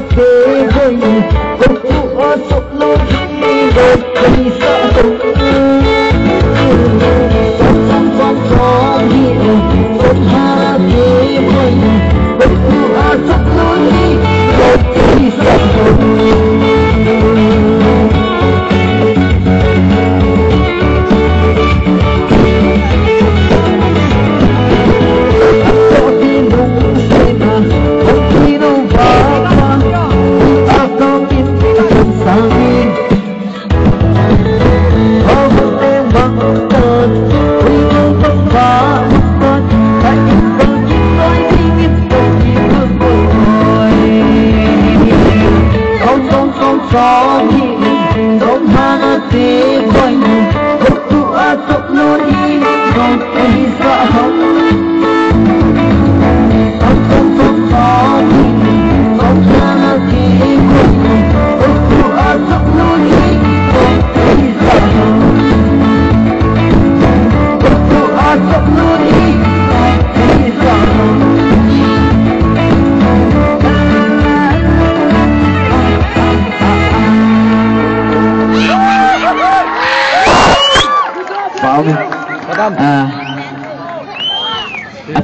Okay. Tak boleh, tak boleh, tak Okay.